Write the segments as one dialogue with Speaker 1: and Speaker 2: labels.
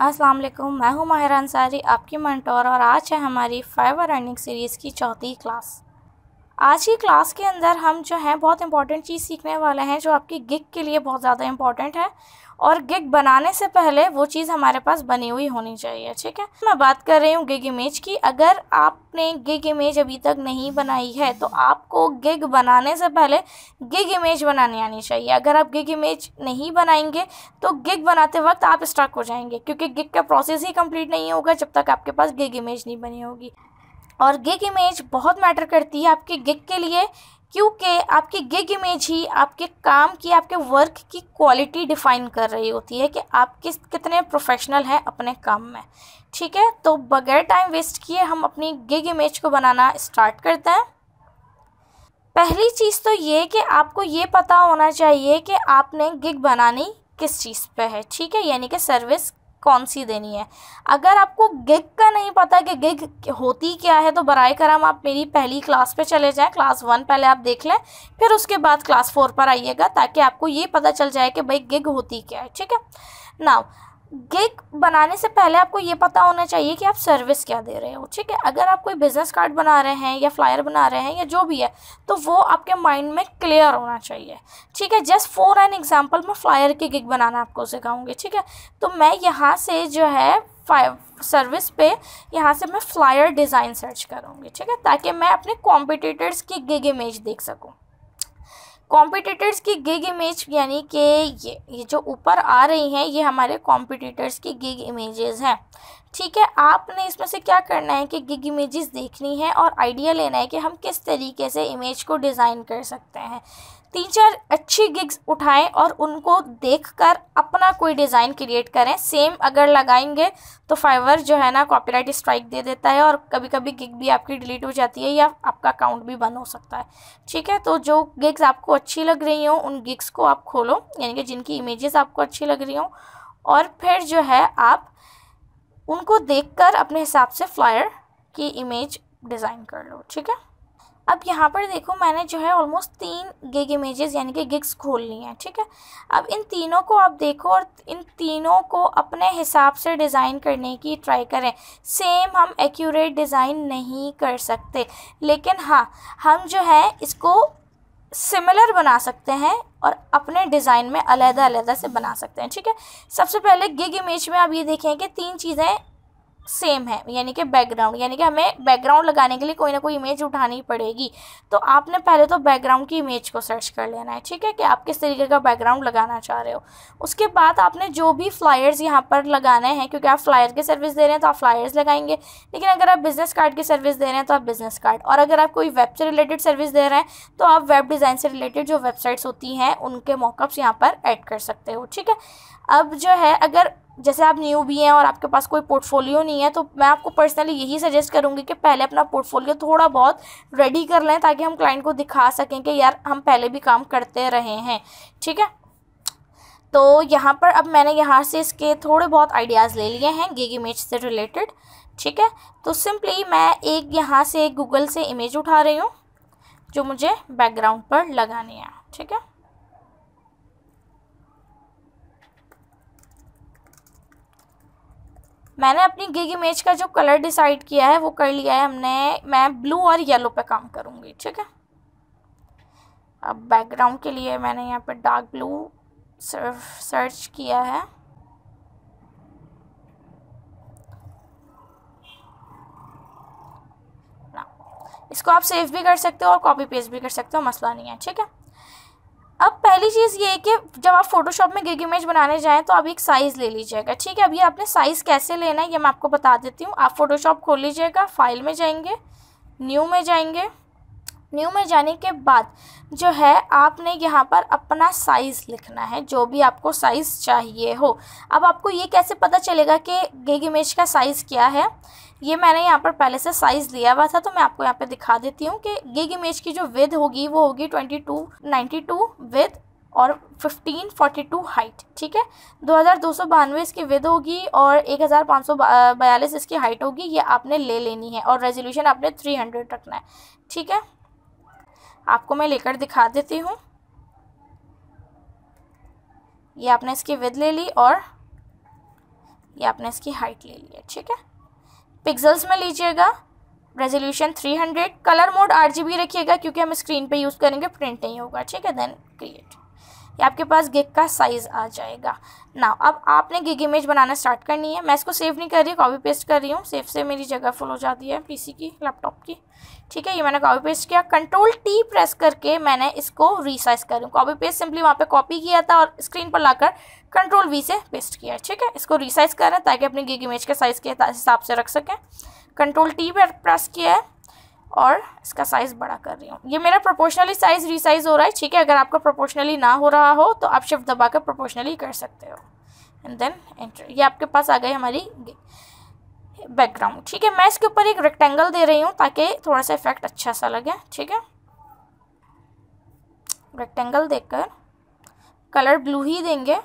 Speaker 1: अस्सलाम वालेकुम मैं हूँ माहिर अंसारी, आपकी मंटोर और आज है हमारी फाइवर रनिंग सीरीज़ की चौथी क्लास आज की क्लास के अंदर हम जो है, बहुत इंपॉर्टेंट चीज़ सीखने वाले हैं, जो आपकी गिग के लिए बहुत ज़्यादा इंपॉर्टेंट है। और गिग बनाने से पहले वो चीज़ हमारे पास बनी हुई होनी चाहिए, ठीक है? मैं बात कर रही हूँ गिग इमेज की। अगर आपने गिग इमेज अभी तक नहीं बनाई है तो आपको गिग बनाने से पहले गिग इमेज बनानी आनी चाहिए। अगर आप गिग इमेज नहीं बनाएँगे तो गिग बनाते वक्त आप स्टक हो जाएँगे, क्योंकि गिग का प्रोसेस ही कंप्लीट नहीं होगा जब तक आपके पास गिग इमेज नहीं बनी होगी। और गिग इमेज बहुत मैटर करती है आपके गिग के लिए। क्योंकि आपकी गिग इमेज ही, आपके काम की, आपके वर्क की क्वालिटी डिफ़ाइन कर रही होती है कि आप किस, कितने प्रोफेशनल हैं अपने काम में। ठीक है? तो बगैर टाइम वेस्ट किए हम अपनी गिग इमेज को बनाना स्टार्ट करते हैं। पहली चीज़ तो ये कि आपको ये पता होना चाहिए कि आपने गिग बनानी किस चीज़ पे है। ठीक है? यानी कि सर्विस कौन सी देनी है? अगर आपको गिग का नहीं पता कि गिग होती क्या है तो बर करम आप मेरी पहली क्लास पे चले जाएँ। क्लास वन पहले आप देख लें, फिर उसके बाद क्लास फोर पर आइएगा, ताकि आपको ये पता चल जाए कि भाई गिग होती क्या है, ठीक है? नाउ गिग बनाने से पहले आपको ये पता होना चाहिए कि आप सर्विस क्या दे रहे हो, ठीक है? अगर आप कोई बिज़नेस कार्ड बना रहे हैं या फ्लायर बना रहे हैं या जो भी है तो वो आपके माइंड में क्लियर होना चाहिए, ठीक है? जस्ट फॉर एन एग्जांपल मैं फ्लायर की गिग बनाना आपको सिखाऊँगी, ठीक है? तो मैं यहाँ से जो है सर्विस पे यहाँ से मैं फ्लायर डिज़ाइन सर्च करूँगी, ठीक है? ताकि मैं अपने कॉम्पिटिटर्स की गिग इमेज देख सकूँ। कॉम्पिटिटर्स की गिग इमेज यानी कि ये ये जो ऊपर आ रही हैं, ये हमारे कॉम्पिटिटर्स की गिग इमेजेस हैं। ठीक है, आपने इसमें से क्या करना है कि गिग इमेजेस देखनी है और आइडिया लेना है कि हम किस तरीके से इमेज को डिज़ाइन कर सकते हैं। तीन चार अच्छी गिग्स उठाएँ और उनको देखकर अपना कोई डिज़ाइन क्रिएट करें। सेम अगर लगाएँगे तो फाइवर जो है ना कॉपीराइट स्ट्राइक दे देता है और कभी कभी गिग भी आपकी डिलीट हो जाती है या आपका अकाउंट भी बंद हो सकता है। ठीक है तो जो गिग्स आपको अच्छी लग रही हों, उन गिग्स को आप खोलो, यानी कि जिनकी इमेजेस आपको अच्छी लग रही हों और फिर जो है आप उनको देखकर अपने हिसाब से फ्लायर की इमेज डिज़ाइन कर लो, ठीक है? अब यहाँ पर देखो मैंने जो है ऑलमोस्ट तीन गिग इमेजेस यानी कि गिग्स खोल ली हैं, ठीक है? अब इन तीनों को आप देखो और इन तीनों को अपने हिसाब से डिज़ाइन करने की ट्राई करें। सेम हम एक्यूरेट डिज़ाइन नहीं कर सकते, लेकिन हाँ हम जो है इसको सिमिलर बना सकते हैं और अपने डिज़ाइन में अलहदा अलहदा से बना सकते हैं, ठीक है? सबसे पहले गिग इमेज में आप ये देखें कि तीन चीज़ें सेम है, यानी कि बैकग्राउंड यानी कि हमें बैकग्राउंड लगाने के लिए कोई ना कोई इमेज उठानी पड़ेगी। तो आपने पहले तो बैकग्राउंड की इमेज को सर्च कर लेना है, ठीक है कि आप किस तरीके का बैकग्राउंड लगाना चाह रहे हो। उसके बाद आपने जो भी फ्लायर्स यहाँ पर लगाने हैं, क्योंकि आप फ्लायर की सर्विस दे रहे हैं तो आप फ्लायर्स लगाएँगे, लेकिन अगर आप बिज़नेस कार्ड की सर्विस दे रहे हैं तो आप बिज़नेस कार्ड और अगर आप कोई वेब से रिलेटेड सर्विस दे रहे हैं तो आप वेब डिज़ाइन से रिलेटेड जो वेबसाइट्स होती हैं, उनके मॉकअप्स यहाँ पर ऐड कर सकते हो, ठीक है। अब जो है, अगर जैसे आप न्यू भी हैं और आपके पास कोई पोर्टफोलियो नहीं है तो मैं आपको पर्सनली यही सजेस्ट करूँगी कि पहले अपना पोर्टफोलियो थोड़ा बहुत रेडी कर लें ताकि हम क्लाइंट को दिखा सकें कि यार हम पहले भी काम करते रहे हैं। ठीक है? तो यहाँ पर अब मैंने यहाँ से इसके थोड़े बहुत आइडियाज़ ले लिए हैं गिग इमेज से रिलेटेड ठीक है? तो सिंपली मैं एक यहाँ से गूगल से इमेज उठा रही हूँ, जो मुझे बैकग्राउंड पर लगानी है। ठीक है? मैंने अपनी गिग इमेज का जो कलर डिसाइड किया है, वो कर लिया है हमने। मैं ब्लू और येलो पे काम करूँगी, ठीक है? अब बैकग्राउंड के लिए मैंने यहाँ पर डार्क ब्लू सर्च किया है। इसको आप सेव भी कर सकते हो और कॉपी पेस्ट भी कर सकते हो, मसला नहीं है, ठीक है? अब पहली चीज़ ये है कि जब आप फोटोशॉप में गिग इमेज बनाने जाएँ तो आप एक साइज़ ले लीजिएगा, ठीक है? अभी आपने साइज़ कैसे लेना है, ये मैं आपको बता देती हूँ। आप फ़ोटोशॉप खोल लीजिएगा फ़ाइल में जाएँगे न्यू में जाएँगे। न्यू में जाने के बाद जो है, आपने यहाँ पर अपना साइज़ लिखना है, जो भी आपको साइज़ चाहिए हो। अब आपको ये कैसे पता चलेगा कि गिग इमेज का साइज़ क्या है? ये मैंने यहाँ पर पहले से साइज़ लिया हुआ था तो मैं आपको यहाँ पे दिखा देती हूँ कि गिग इमेज की जो विद होगी, वो होगी twenty two ninety two width और फिफ्टीन फोर्टी टू हाइट ठीक है? दो हज़ार दो सौ बानवे इसकी विद होगी और एक हज़ार पाँच सौ बयालीस इसकी हाइट होगी, ये आपने ले लेनी है और रेजोल्यूशन आपने थ्री हंड्रेड रखना है, ठीक है? आपको मैं लेकर दिखा देती हूँ। ये आपने इसकी विद ले ली और ये आपने इसकी हाइट ले ली है, ठीक है? पिक्सल्स में लीजिएगा रेजोल्यूशन 300 कलर मोड आरजीबी रखिएगा क्योंकि हम स्क्रीन पे यूज़ करेंगे प्रिंट नहीं होगा, ठीक है? देन क्रिएट ये आपके पास गिग का साइज़ आ जाएगा। ना अब आपने गिग इमेज बनाना स्टार्ट करनी है। मैं इसको सेव नहीं कर रही कॉपी पेस्ट कर रही हूँ। सेव से मेरी जगह फुल हो जाती है पीसी की लैपटॉप की। ठीक है, ये मैंने कॉपी पेस्ट किया। कंट्रोल टी प्रेस करके मैंने इसको रिसाइज कर रही कॉपी पेस्ट सिंपली वहाँ पे कॉपी किया था और स्क्रीन पर लाकर कंट्रोल वी से पेस्ट किया ठीक है, इसको रिसाइज करें ताकि अपनी गिग इमेज के साइज़ के हिसाब से रख सकें। कंट्रोल टी पर प्रेस किया है। और इसका साइज़ बड़ा कर रही हूँ। ये मेरा प्रोपोर्शनली साइज़ रिसाइज हो रहा है, ठीक है? अगर आपका प्रोपोर्शनली ना हो रहा हो तो आप शिफ्ट दबा कर प्रोपोर्शनली कर सकते हो। एंड देन एंटर ये आपके पास आ गई हमारी बैकग्राउंड ठीक है? मैं इसके ऊपर एक रेक्टेंगल दे रही हूँ ताकि थोड़ा सा इफ़ेक्ट अच्छा सा लगे, ठीक है? रेक्टेंगल देकर कलर ब्लू ही देंगे।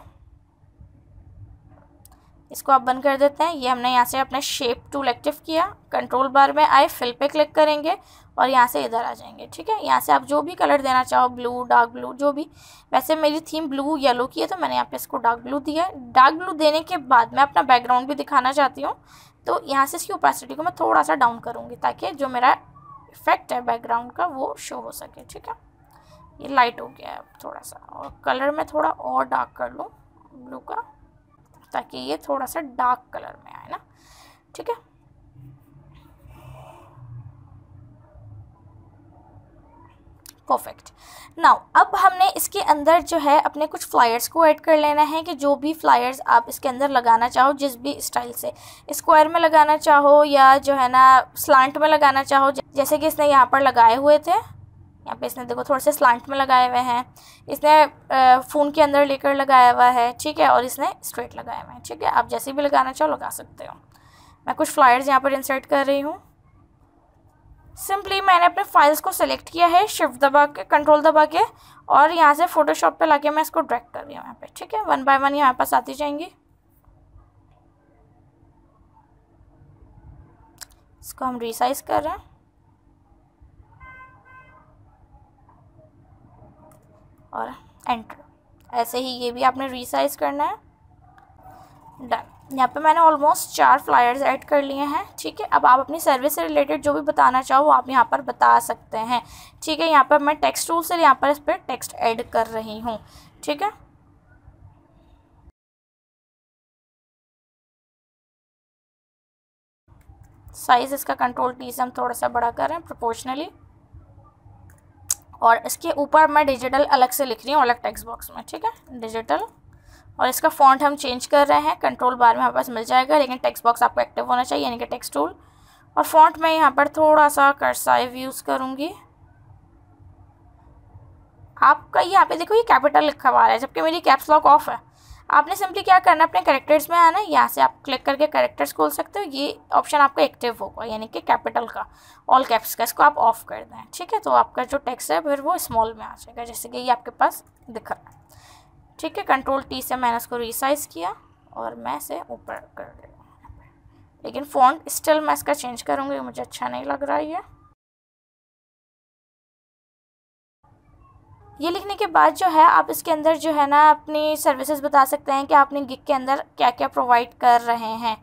Speaker 1: इसको आप बंद कर देते हैं। ये हमने यहाँ से अपने शेप टूल एक्टिव किया। कंट्रोल बार में आए फिल पे क्लिक करेंगे और यहाँ से इधर आ जाएँगे, ठीक है? यहाँ से आप जो भी कलर देना चाहो ब्लू डार्क ब्लू जो भी। वैसे मेरी थीम ब्लू येलो की है तो मैंने यहाँ पे इसको डार्क ब्लू दिया है। डार्क ब्लू देने के बाद मैं अपना बैकग्राउंड भी दिखाना चाहती हूँ। तो यहाँ से इसकी ओपेसिटी को मैं थोड़ा सा डाउन करूँगी ताकि जो मेरा इफ़ेक्ट है बैकग्राउंड का, वो शो हो सके, ठीक है? ये लाइट हो गया है थोड़ा सा और कलर में थोड़ा और डार्क कर लूँ ब्लू का। ताकि ये थोड़ा सा डार्क कलर में आए ना। ठीक है? परफेक्ट नाउ अब हमने इसके अंदर जो है अपने कुछ फ्लायर्स को ऐड कर लेना है कि जो भी फ्लायर्स आप इसके अंदर लगाना चाहो, जिस भी स्टाइल से स्क्वायर में लगाना चाहो या जो है ना स्लांट में लगाना चाहो, जैसे कि इसने यहाँ पर लगाए हुए थे। यहाँ पे इसने देखो थोड़े से स्लांट में लगाए हुए हैं। इसने फ़ोन के अंदर लेकर लगाया हुआ है, ठीक है? और इसने स्ट्रेट लगाए हुए हैं, ठीक है? आप जैसे भी लगाना चाहो लगा सकते हो। मैं कुछ फ्लायर्स यहाँ पर इंसर्ट कर रही हूँ। सिंपली मैंने अपने फाइल्स को सेलेक्ट किया है शिफ्ट दबा के कंट्रोल दबा के, और यहाँ से फोटोशॉप पे लाके मैं इसको ड्रैग कर रही हूँ यहाँ पे, ठीक है? वन बाय वन यहाँ पास आती जाएँगी। इसको हम रिसाइज कर रहे हैं। और एंटर ऐसे ही ये भी आपने रिसाइज करना है. डन यहाँ पे मैंने ऑलमोस्ट चार फ्लायर्स ऐड कर लिए हैं. ठीक है? अब आप अपनी सर्विस से रिलेटेड जो भी बताना चाहो, आप यहाँ पर बता सकते हैं. ठीक है? यहाँ पर मैं टेक्स्ट टूल से यहाँ पर इस पर टेक्स्ट ऐड कर रही हूँ. ठीक है? साइज़ इसका कंट्रोल टी से हम थोड़ा सा बड़ा कर रहे हैं प्रोपोर्शनली और इसके ऊपर मैं डिजिटल अलग से लिख रही हूँ, अलग टेक्स्ट बॉक्स में, ठीक है? डिजिटल और इसका फॉन्ट हम चेंज कर रहे हैं कंट्रोल बार में हमारे पास मिल जाएगा, लेकिन टेक्स्ट बॉक्स आपको एक्टिव होना चाहिए, यानी कि टेक्स्ट टूल और फॉन्ट मैं यहाँ पर थोड़ा सा करसाइव यूज़ करूँगी. आपका यहाँ पे देखो ये कैपिटल लिखा हुआ है, जबकि मेरी कैप्स लॉक ऑफ़ है। आपने सिंपली क्या करना अपने करेक्टर्स में आना यहाँ से आप क्लिक करके करेक्टर्स खोल सकते हो। ये ऑप्शन आपका एक्टिव होगा, यानी कि कैपिटल का ऑल कैप्स का। इसको आप ऑफ़ कर दें, ठीक है? तो आपका जो टेक्स्ट है, फिर वो स्मॉल में आ जाएगा, जैसे कि ये आपके पास दिख रहा है। ठीक है? कंट्रोल टी से मैंने इसको रिसाइज़ किया और मैं इसे ऊपर कर रही लेकिन फ़ॉन्ट स्टिल मैं इसका चेंज करूँगी मुझे अच्छा नहीं लग रहा है ये लिखने के बाद जो है, आप इसके अंदर जो है ना, अपनी सर्विसेज़ बता सकते हैं कि आपने गिग के अंदर क्या क्या प्रोवाइड कर रहे हैं।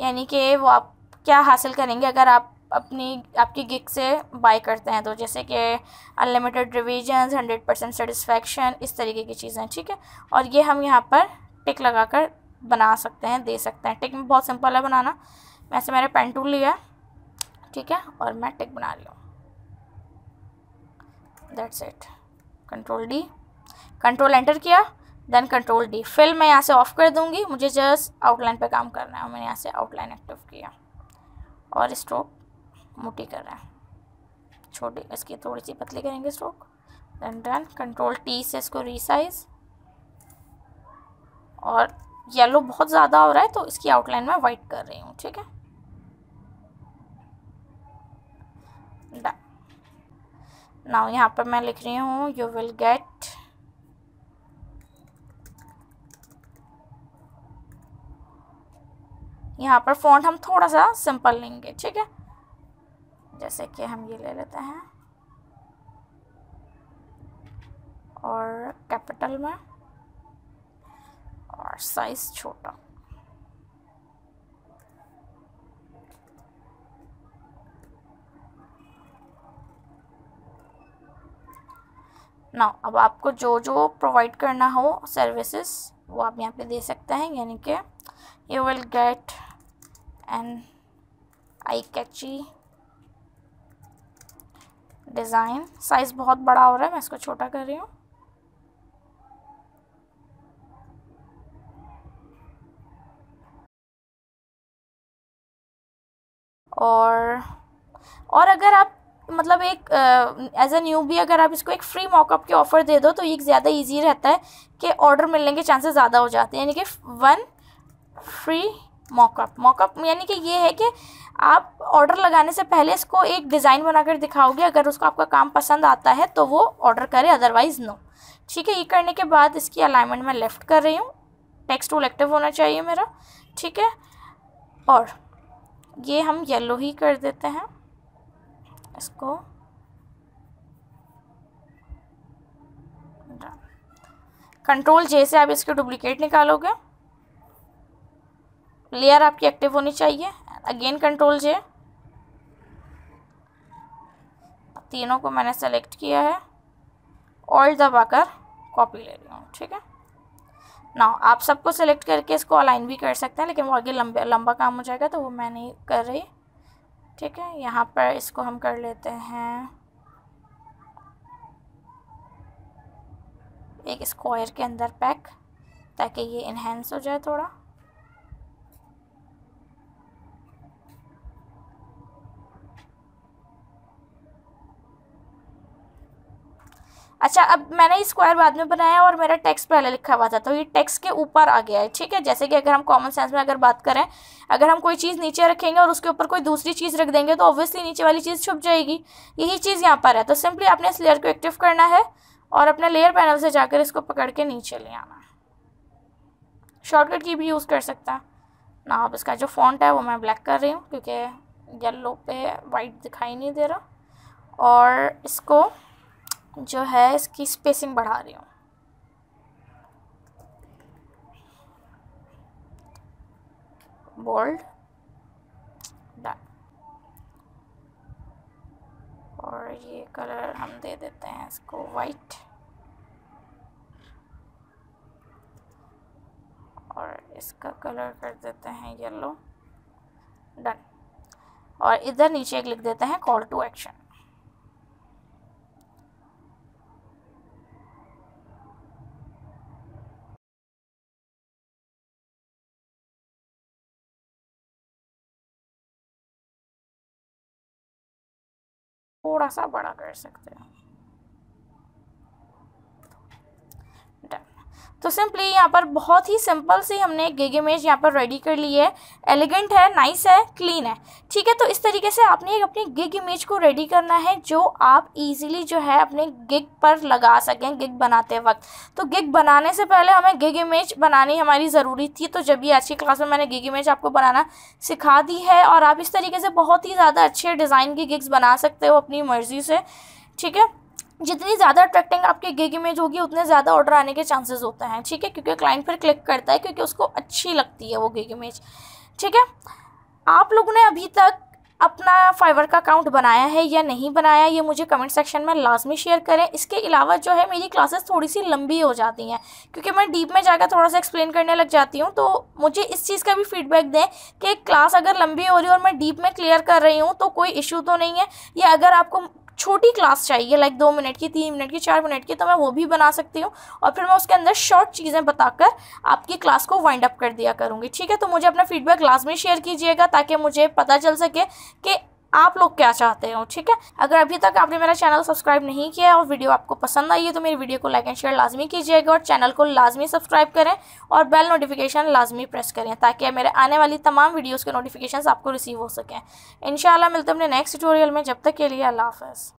Speaker 1: यानी कि वो आप क्या हासिल करेंगे अगर आप अपनी, आपकी गिग से बाय करते हैं। तो जैसे कि unlimited revisions hundred percent satisfaction इस तरीके की चीज़ें, ठीक है? और ये हम यहाँ पर टिक लगा कर बना सकते हैं, दे सकते हैं। टिक में बहुत सिंपल है बनाना। वैसे मैंने पेन टूल लिया, ठीक है? और मैं टिक बना रही हूँ। That's it control D control enter किया देन कंट्रोल डी फिल मैं यहाँ से ऑफ़ कर दूँगी, मुझे जस्ट आउटलाइन पे काम करना है मैंने यहाँ से आउटलाइन एक्टिव किया। और स्ट्रोक मोटी कर रहे हैं। छोटी, इसकी थोड़ी सी पतली करेंगे stroke then done control T से इसको रीसाइज और येलो बहुत ज़्यादा हो रहा है तो इसकी आउटलाइन में वाइट कर रही हूँ, ठीक है? डन नाउ यहाँ पर मैं लिख रही हूँ यू विल गेट यहाँ पर फॉन्ट हम थोड़ा सा सिंपल लेंगे, ठीक है? जैसे कि हम ये ले लेते हैं। और कैपिटल में? और साइज़ छोटा। ना, अब आपको जो जो प्रोवाइड करना हो सर्विसेज़ वो आप यहाँ पे दे सकते हैं, यानी कि you will get an eye catchy design size बहुत बड़ा हो रहा है, मैं इसको छोटा कर रही हूँ। और और अगर आप मतलब एक एज ए न्यू भी अगर आप इसको एक फ्री मॉकअप के ऑफ़र दे दो तो ये ज़्यादा ईजी रहता है कि ऑर्डर मिलने के चांसेस ज़्यादा हो जाते हैं। यानी कि वन फ्री मॉकअप मॉकअप यानी कि ये है कि आप ऑर्डर लगाने से पहले इसको एक डिज़ाइन बनाकर दिखाओगे, अगर उसको आपका काम पसंद आता है तो वो ऑर्डर करे अदरवाइज़ नो ठीक है, ये करने के बाद इसकी अलाइनमेंट मैं लेफ़्ट कर रही हूँ। टेक्स्ट टूल एक्टिव होना चाहिए मेरा। ठीक है? और ये हम येलो ही कर देते हैं। इसको कंट्रोल जे से आप इसके डुप्लीकेट निकालोगे। लेयर आपकी एक्टिव होनी चाहिए। Again control J. तीनों को मैंने सेलेक्ट किया है। ऑल दबाकर कॉपी ले रही हूँ, ठीक है? ना आप सबको सेलेक्ट करके इसको अलाइन भी कर सकते हैं, लेकिन वो आगे लंबे लंबा काम हो जाएगा तो वो मैं नहीं कर रही। ठीक है, यहाँ पर इसको हम कर लेते हैं। एक स्क्वायर के अंदर पैक ताकि ये इन्हेंस हो जाए थोड़ा। अच्छा अब मैंने स्क्वायर बाद में बनाया और मेरा टेक्स्ट पहले लिखा हुआ था तो ये टेक्स्ट के ऊपर आ गया है, ठीक है? जैसे कि अगर हम कॉमन सेंस में अगर बात करें, अगर हम कोई चीज़ नीचे रखेंगे और उसके ऊपर कोई दूसरी चीज़ रख देंगे तो ऑब्वियसली नीचे वाली चीज़ छुप जाएगी। यही चीज़ यहाँ पर है तो सिंपली आपने इस लेयर को एक्टिव करना है और अपने लेयर पैनल से जाकर इसको पकड़ के नीचे ले आना। शॉर्टकट की भी यूज़ कर सकता। है ना, अब इसका जो फॉन्ट है वो मैं ब्लैक कर रही हूँ, क्योंकि येलो पे वाइट दिखाई नहीं दे रहा। और इसको जो है इसकी स्पेसिंग बढ़ा रही हूँ। बोल्ड डन और ये कलर हम दे देते हैं इसको वाइट और इसका कलर कर देते हैं येलो डन और इधर नीचे एक लिख देते हैं कॉल टू एक्शन सा बड़ा कर सकते हैं। तो सिंपली यहाँ पर बहुत ही सिंपल सी हमने गिग इमेज यहाँ पर रेडी कर ली है। एलिगेंट है नाइस है क्लीन है। ठीक है तो इस तरीके से आपने एक अपनी गिग इमेज को रेडी करना है, जो आप इजीली जो है अपने गिग पर लगा सकें गिग बनाते वक्त। तो गिग बनाने से पहले हमें गिग इमेज बनानी हमारी ज़रूरी थी तो जब भी आज की क्लास में मैंने गिग इमेज आपको बनाना सिखा दी है, और आप इस तरीके से बहुत ही ज़्यादा अच्छे डिज़ाइन की गिग्स बना सकते हो अपनी मर्ज़ी से। ठीक है जितनी ज़्यादा अट्रैक्टिंग आपकी गिग इमेज होगी, उतने ज़्यादा ऑर्डर आने के चांसेस होते हैं, ठीक है? क्योंकि क्लाइंट फिर क्लिक करता है, क्योंकि उसको अच्छी लगती है वो गिग इमेज ठीक है? आप लोगों ने अभी तक अपना फाइवर का अकाउंट बनाया है या नहीं बनाया, ये मुझे कमेंट सेक्शन में लाजमी शेयर करें। इसके अलावा जो है, मेरी क्लासेस थोड़ी सी लंबी हो जाती हैं, क्योंकि मैं डीप में जाकर थोड़ा सा एक्सप्लेन करने लग जाती हूँ तो मुझे इस चीज़ का भी फीडबैक दें कि क्लास अगर लंबी हो रही है और मैं डीप में क्लियर कर रही हूँ तो कोई इशू तो नहीं है। या अगर आपको छोटी क्लास चाहिए लाइक दो मिनट की, तीन मिनट की, चार मिनट की तो मैं वो भी बना सकती हूँ। और फिर मैं उसके अंदर शॉर्ट चीज़ें बताकर आपकी क्लास को वाइंड अप कर दिया करूँगी। ठीक है तो मुझे अपना फीडबैक लाजमी शेयर कीजिएगा ताकि मुझे पता चल सके कि आप लोग क्या चाहते हो, ठीक है? अगर अभी तक आपने मेरा चैनल सब्सक्राइब नहीं किया और वीडियो आपको पसंद आई है तो मेरी वीडियो को लाइक एंड शेयर लाजमी कीजिएगा और चैनल को लाजमी सब्सक्राइब करें और बेल नोटिफिकेशन लाजमी प्रेस करें, ताकि मेरे आने वाली तमाम वीडियोज़ के नोटिफिकेशन आपको रिसीव हो सकें। इन मिलते हैं अपने नेक्स्ट ट्यूटोरियल में, जब तक के लिए अल्लाह हाफ़